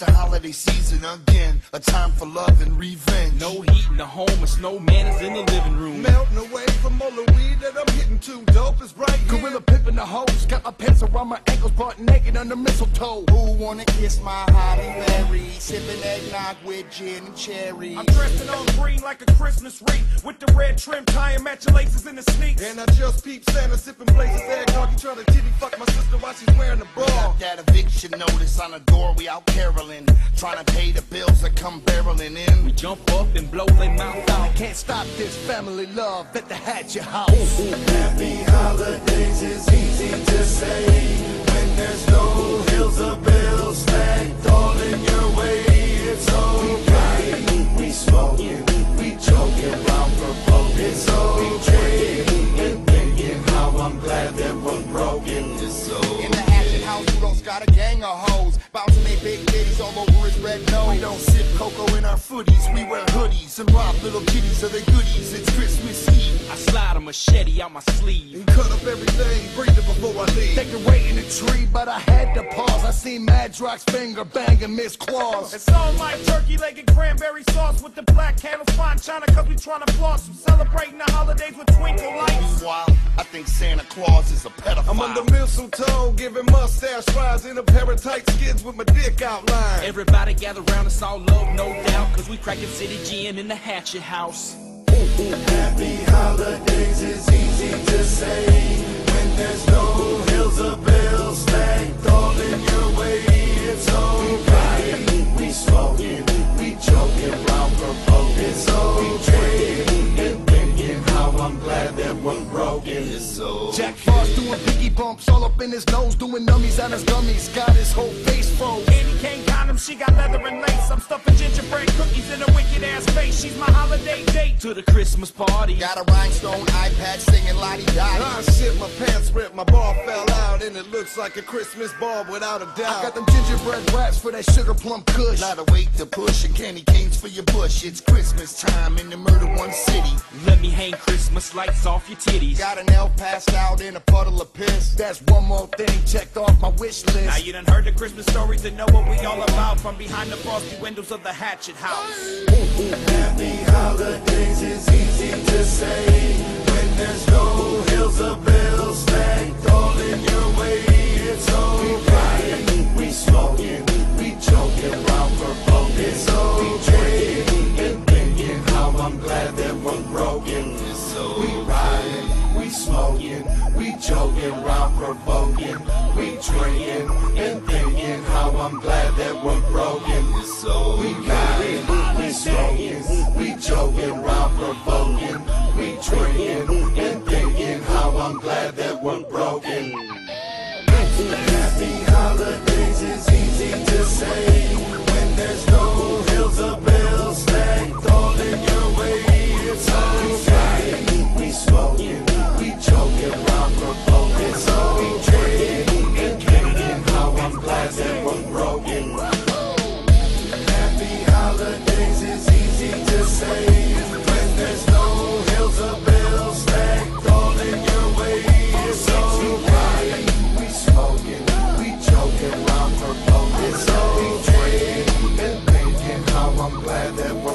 It's the holiday season again, a time for love and revenge. No heat in the home, a snowman is in the living room. Melting away from all the weed that I'm hitting too dope is right here. Gorilla pimping the hose, got my pants around my ankles, butt naked under mistletoe. Who wanna kiss my Holly Berry? Sipping eggnog with gin and cherry. I'm dressed in all green like a Christmas wreath with the red trim tie and matching laces in the sneaks. And I just peep Santa sipping blazes eggnog. He trying to titty fuck my sister while she's wearing a bra. Got that eviction notice on the door, we out caroling. Trying to pay the bills that come barreling in. We jump up and blow their mouth out. Can't stop this family love at the Hatchet House. Happy holidays is easy to say when there's no hills all over his red nose. We don't sip cocoa in our footies. We wear hoodies and rob little kitties of their goodies. It's Christmas Eve. I slide a machete out my sleeve. and cut up everything, breathe it before I leave. Decorating the tree, but I had to pause. I seen Madrox finger banging Miss Claus. It's on like turkey leg and cranberry sauce with the black candles fine china cause we tryna floss. I'm celebrating the holidays with twinkle lights. Meanwhile, I think Santa Claus is a pedophile. I'm under mistletoe, giving mustache fries in a pair of tight skins with my dick outlined. Everybody gather round, it's all love, no doubt, cause we cracking city gin in the Hatchet House. Happy holidays is easy to say up in his nose, doing nummies on his gummies. Got his whole face froze. Andy Kane condom, she got leather and lace. I'm stuffing gingerbread cookies in a wicked ass face. She's my holiday date to the Christmas party. Got a rhinestone iPad singing Lodi Dodi. Ah shit, my pants ripped, my ball fell out, and it looks like a Christmas ball without a doubt. I got them gingerbread wraps for that sugar plum kush. Not a wait to push and candy canes for your bush. It's Christmas time in the murder one city. Let me hang Christmas lights off your titties. Got an L passed out in a puddle of piss. That's one more thing checked off my wish list. Now you done heard the Christmas stories and know what we all about from behind the frosty windows of the Hatchet House. Happy holidays is easy We riding, we smoking, we joking, round provoking. We drinking and thinking how I'm glad that we're broken. That